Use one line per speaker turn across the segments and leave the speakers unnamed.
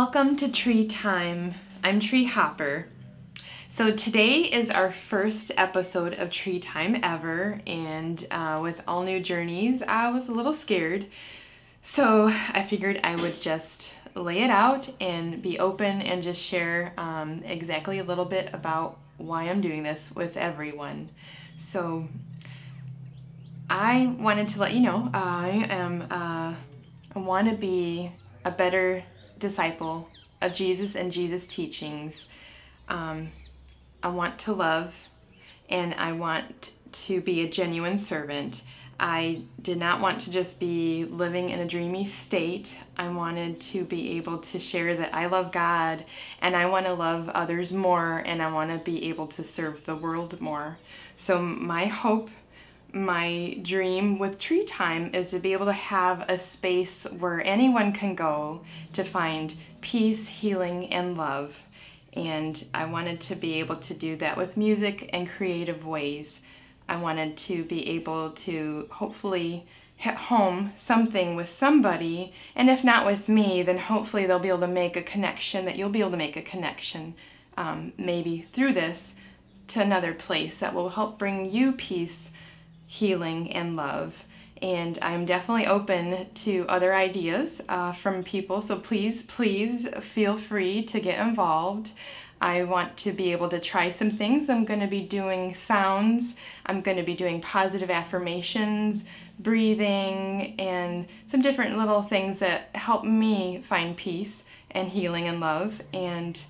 Welcome to Tree Time. I'm Tree Hopper. So today is our first episode of Tree Time ever, and uh, with all new journeys, I was a little scared. So I figured I would just lay it out and be open and just share um, exactly a little bit about why I'm doing this with everyone. So I wanted to let you know I am uh, I want to be a better disciple of Jesus and Jesus' teachings. Um, I want to love and I want to be a genuine servant. I did not want to just be living in a dreamy state. I wanted to be able to share that I love God and I want to love others more and I want to be able to serve the world more. So, my hope, my dream with Tree Time is to be able to have a space where anyone can go to find peace, healing, and love. And I wanted to be able to do that with music and creative ways. I wanted to be able to hopefully hit home something with somebody, and if not with me, then hopefully they'll be able to make a connection, that you'll be able to make a connection, um, maybe through this, to another place that will help bring you peace, healing, and love. And I'm definitely open to other ideas uh, from people, so please, please feel free to get involved. I want to be able to try some things. I'm going to be doing sounds, I'm going to be doing positive affirmations, breathing, and some different little things that help me find peace and healing and love. And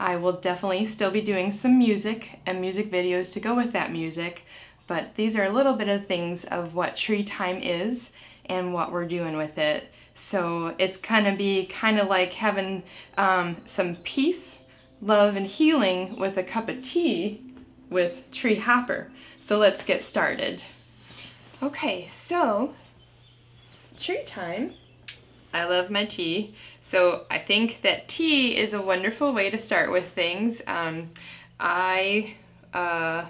I will definitely still be doing some music and music videos to go with that music. But these are a little bit of things of what tree time is and what we're doing with it. So it's gonna be kind of like having um, some peace love and healing with a cup of tea with Tree Hopper. So let's get started. Okay, so tree time. I love my tea. So I think that tea is a wonderful way to start with things. Um, I uh,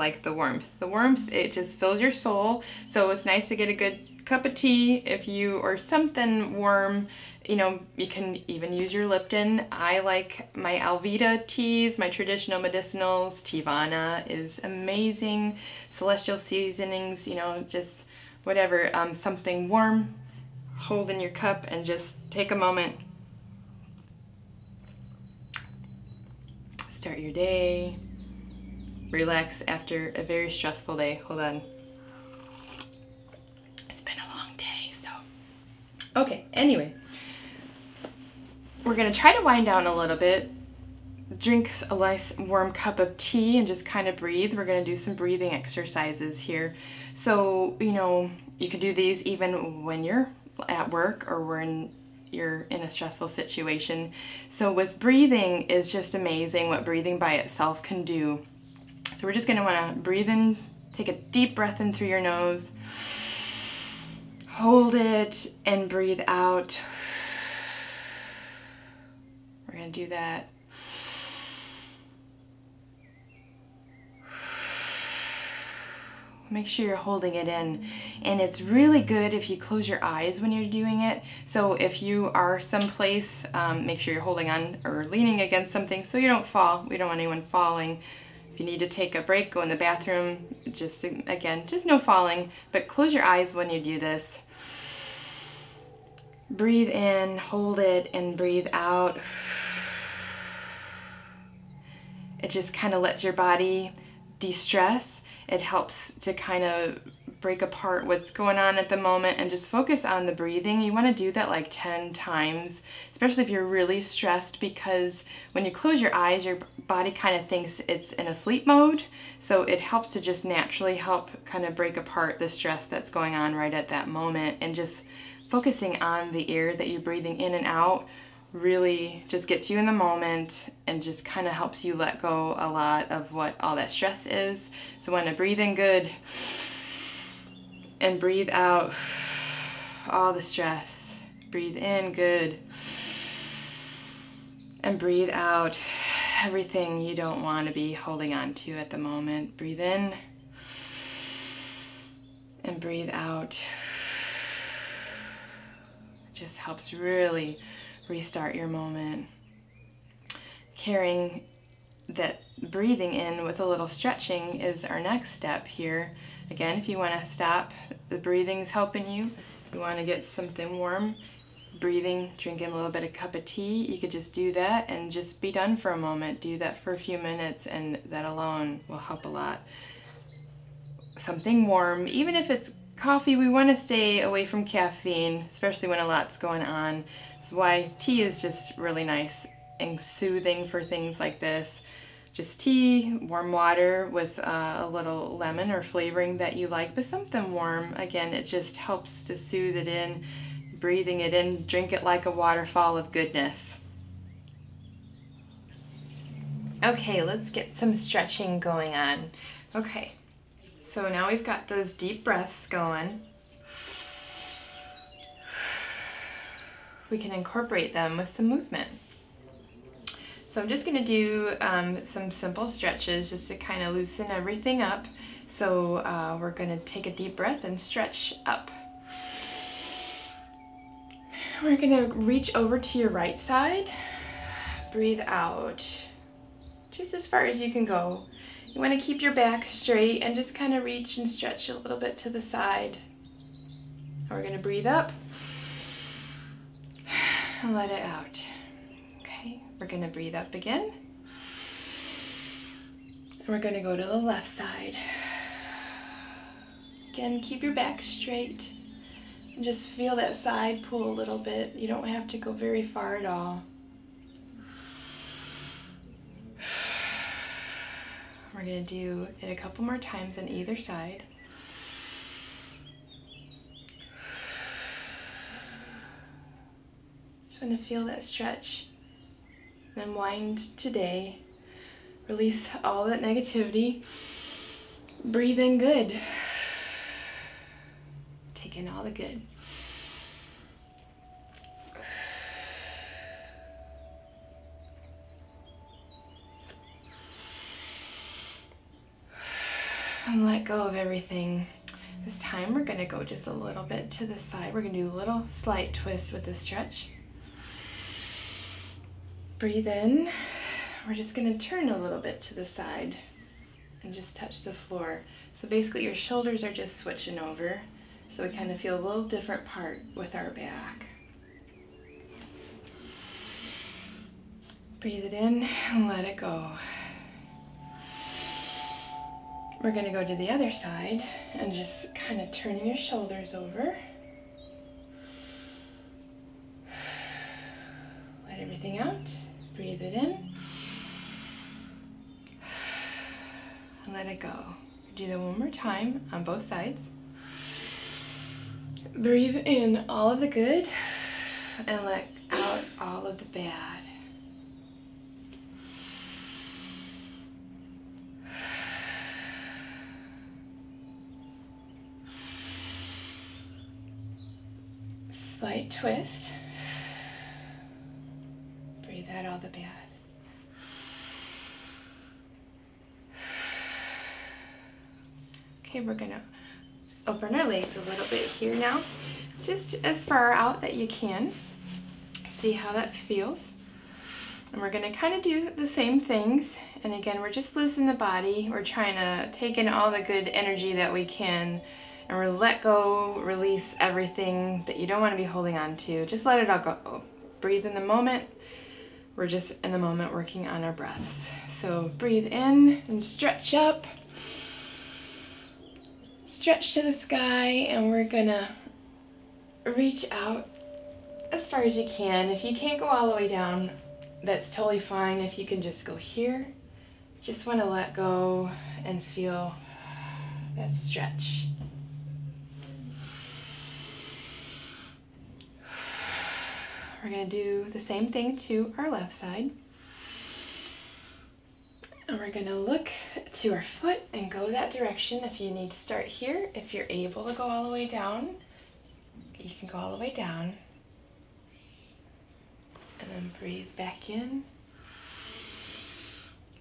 like the warmth. The warmth, it just fills your soul. So it's nice to get a good cup of tea if you, or something warm you know, you can even use your Lipton. I like my Alvita teas, my traditional medicinals. Teavana is amazing. Celestial seasonings, you know, just whatever, um, something warm, hold in your cup and just take a moment. Start your day. Relax after a very stressful day. Hold on. It's been a long day, so. Okay, anyway we're gonna try to wind down a little bit, drink a nice warm cup of tea and just kind of breathe. We're gonna do some breathing exercises here. So, you know, you can do these even when you're at work or when you're in a stressful situation. So with breathing is just amazing what breathing by itself can do. So we're just gonna wanna breathe in, take a deep breath in through your nose, hold it and breathe out We're to do that. Make sure you're holding it in. And it's really good if you close your eyes when you're doing it. So if you are someplace, um, make sure you're holding on or leaning against something so you don't fall. We don't want anyone falling. You need to take a break, go in the bathroom, just again, just no falling, but close your eyes when you do this. Breathe in, hold it, and breathe out it just kind of lets your body de-stress. It helps to kind of break apart what's going on at the moment and just focus on the breathing. You want to do that like 10 times, especially if you're really stressed because when you close your eyes, your body kind of thinks it's in a sleep mode. So it helps to just naturally help kind of break apart the stress that's going on right at that moment and just focusing on the air that you're breathing in and out really just gets you in the moment and just kind of helps you let go a lot of what all that stress is. So when I breathe in good and breathe out all the stress. Breathe in good and breathe out everything you don't want to be holding on to at the moment. Breathe in and breathe out. It just helps really restart your moment. Carrying that breathing in with a little stretching is our next step here. Again, if you want to stop, the breathing's helping you. You want to get something warm, breathing, drinking a little bit of cup of tea, you could just do that and just be done for a moment. Do that for a few minutes and that alone will help a lot. Something warm, even if it's coffee, we want to stay away from caffeine, especially when a lot's going on. That's why tea is just really nice and soothing for things like this. Just tea, warm water with uh, a little lemon or flavoring that you like, but something warm. Again, it just helps to soothe it in, breathing it in, drink it like a waterfall of goodness. Okay, let's get some stretching going on. Okay, so now we've got those deep breaths going. We can incorporate them with some movement. So I'm just going to do um, some simple stretches just to kind of loosen everything up. So uh, we're going to take a deep breath and stretch up. We're going to reach over to your right side. Breathe out. Just as far as you can go. You want to keep your back straight and just kind of reach and stretch a little bit to the side. We're going to breathe up and let it out. We're to breathe up again. And we're to go to the left side. Again, keep your back straight. And just feel that side pull a little bit. You don't have to go very far at all. We're to do it a couple more times on either side. Just want to feel that stretch unwind today. Release all that negativity. Breathe in good. Take in all the good. And let go of everything. This time we're gonna go just a little bit to the side. We're gonna do a little slight twist with the stretch. Breathe in. We're just gonna turn a little bit to the side and just touch the floor. So basically your shoulders are just switching over. So we kind of feel a little different part with our back. Breathe it in and let it go. We're gonna go to the other side and just kind of turning your shoulders over. Let everything out. Breathe it in. Let it go. Do that one more time on both sides. Breathe in all of the good and let out all of the bad. Slight twist all the bad. Okay, we're gonna open our legs a little bit here now, just as far out that you can. See how that feels. And we're gonna kind of do the same things. And again, we're just loosening the body. We're trying to take in all the good energy that we can and we're let go, release everything that you don't want to be holding on to. Just let it all go. Breathe in the moment we're just in the moment working on our breaths. So breathe in and stretch up. Stretch to the sky and we're gonna reach out as far as you can. If you can't go all the way down, that's totally fine. If you can just go here, just wanna let go and feel that stretch. We're going to do the same thing to our left side. And we're going to look to our foot and go that direction. If you need to start here, if you're able to go all the way down, you can go all the way down. And then breathe back in.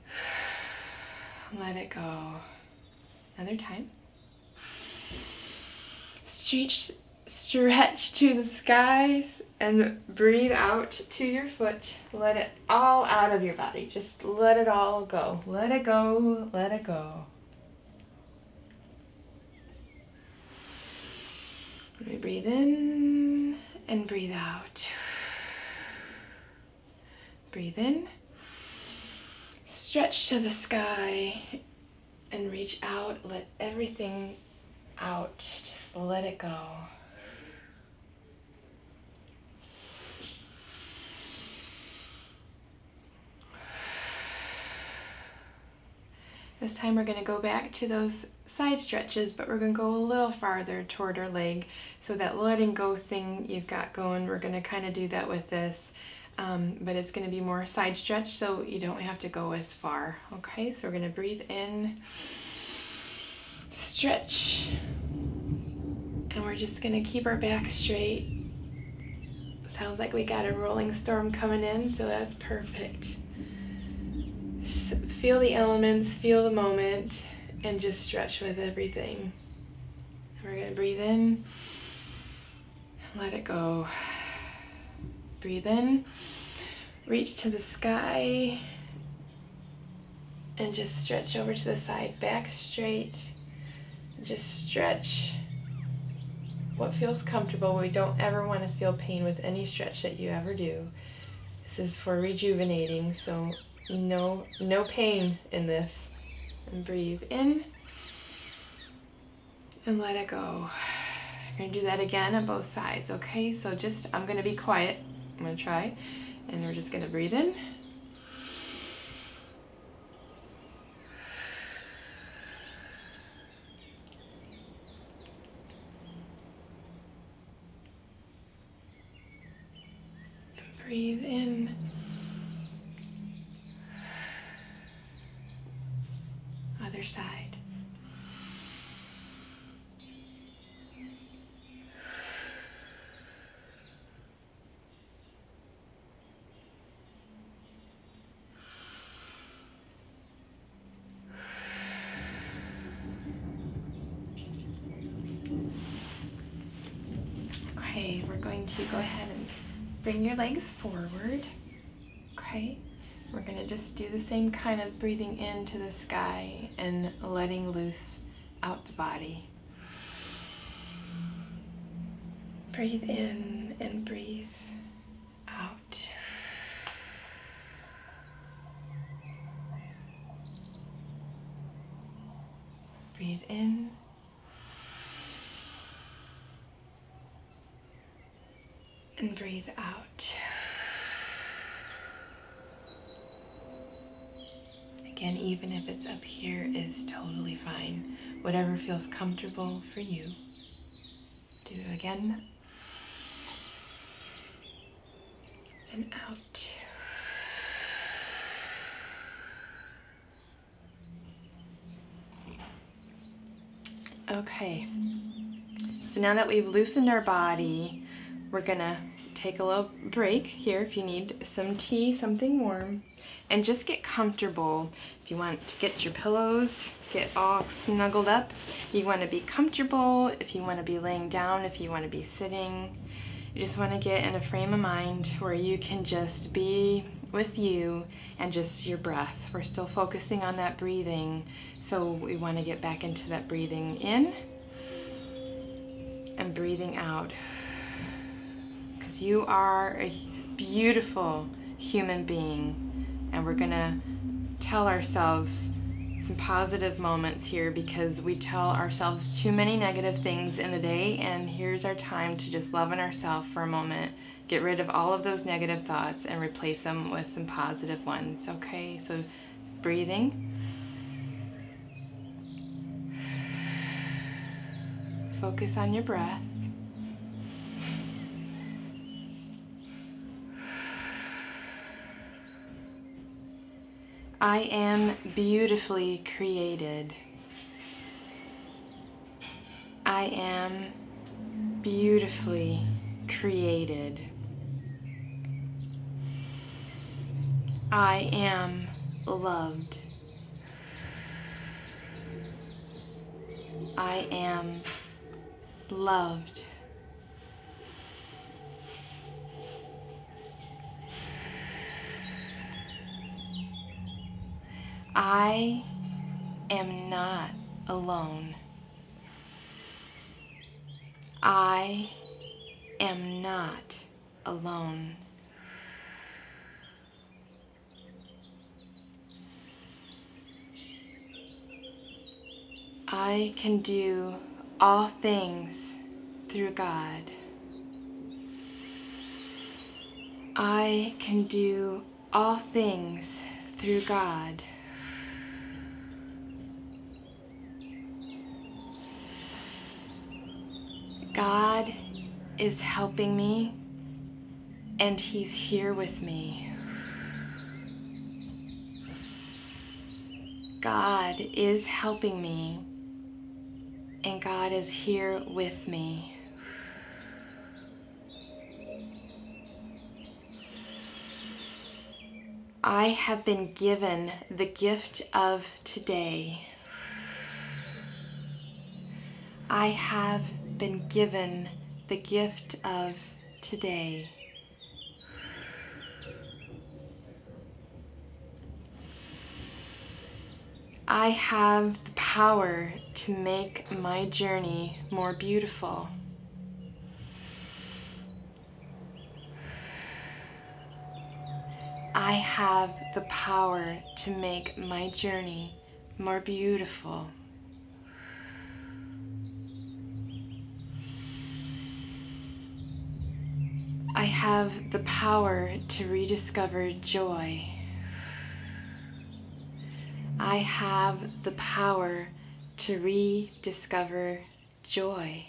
Let it go. Another time. Stretch, stretch to the skies and breathe out to your foot. Let it all out of your body. Just let it all go. Let it go. Let it go. We breathe in and breathe out. Breathe in. Stretch to the sky and reach out. Let everything out. Just let it go. This time we're going to go back to those side stretches, but we're going to go a little farther toward our leg. So that letting go thing you've got going, we're going to kind of do that with this. Um, but it's going to be more side stretch, so you don't have to go as far. Okay, so we're going to breathe in, stretch, and we're just going to keep our back straight. Sounds like we got a rolling storm coming in, so that's perfect feel the elements, feel the moment, and just stretch with everything. We're going to breathe in, and let it go. Breathe in, reach to the sky, and just stretch over to the side, back straight. Just stretch what feels comfortable. We don't ever want to feel pain with any stretch that you ever do. This is for rejuvenating, so no, no pain in this. And breathe in and let it go. You're gonna do that again on both sides, okay? So just, I'm gonna be quiet. I'm gonna try. And we're just gonna breathe in. Breathe in. other side. Okay, we're going to go ahead and bring your legs forward. Okay. We're going to just do the same kind of breathing into the sky and letting loose out the body. Breathe in and breathe out. Breathe in. And breathe out. Again, even if it's up here, is totally fine. Whatever feels comfortable for you. Do it again. And out. Okay. So now that we've loosened our body, we're gonna take a little break here if you need some tea, something warm, and just get comfortable. If you want to get your pillows, get all snuggled up, you want to be comfortable, if you want to be laying down, if you want to be sitting, you just want to get in a frame of mind where you can just be with you and just your breath. We're still focusing on that breathing, so we want to get back into that breathing in and breathing out you are a beautiful human being and we're gonna tell ourselves some positive moments here because we tell ourselves too many negative things in the day and here's our time to just love on ourselves for a moment get rid of all of those negative thoughts and replace them with some positive ones okay? So breathing. Focus on your breath I am beautifully created. I am beautifully created. I am loved. I am loved. I am not alone. I am not alone. I can do all things through God. I can do all things through God. God is helping me and He's here with me. God is helping me and God is here with me. I have been given the gift of today. I have been given the gift of today. I have the power to make my journey more beautiful. I have the power to make my journey more beautiful. I have the power to rediscover joy. I have the power to rediscover joy.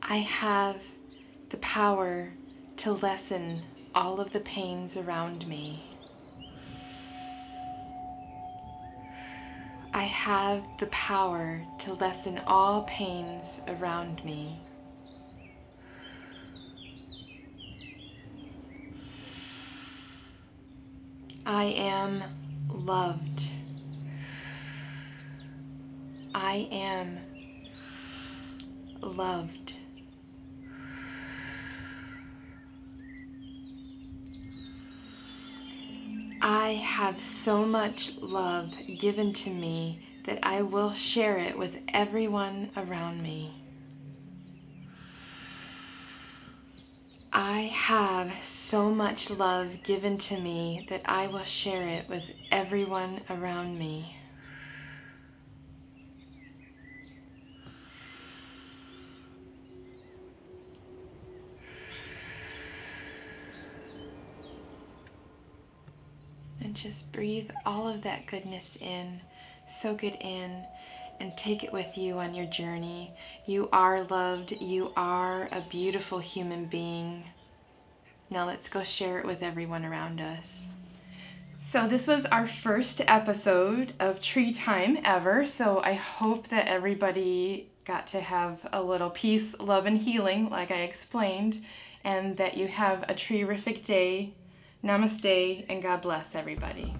I have the power to lessen all of the pains around me. I have the power to lessen all pains around me. I am loved. I am loved. I have so much love given to me that I will share it with everyone around me. I have so much love given to me that I will share it with everyone around me. And just breathe all of that goodness in, soak it in, and take it with you on your journey. You are loved. You are a beautiful human being. Now let's go share it with everyone around us. So this was our first episode of Tree Time ever. So I hope that everybody got to have a little peace, love, and healing like I explained, and that you have a terrific day Namaste and God bless everybody.